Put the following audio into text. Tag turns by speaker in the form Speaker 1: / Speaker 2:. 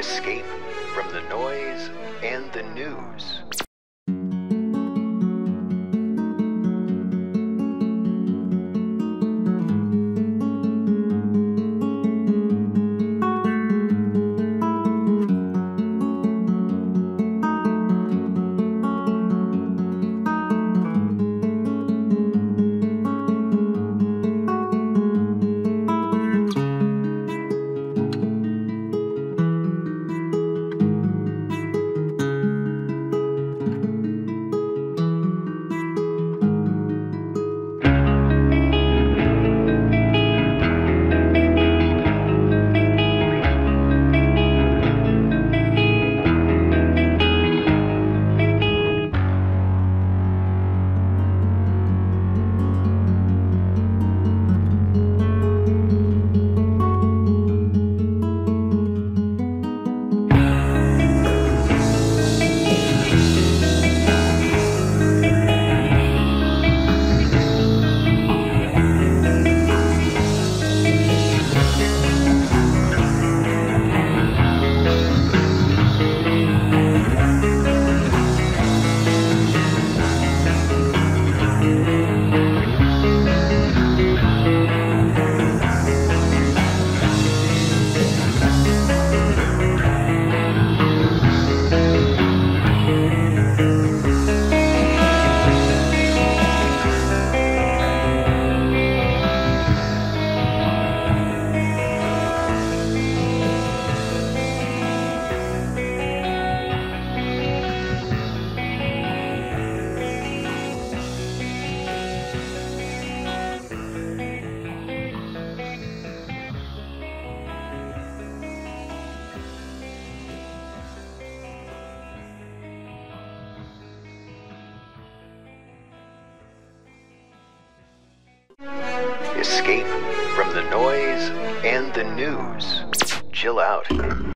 Speaker 1: Escape from the noise and the news. Escape from the noise and the news. Chill out.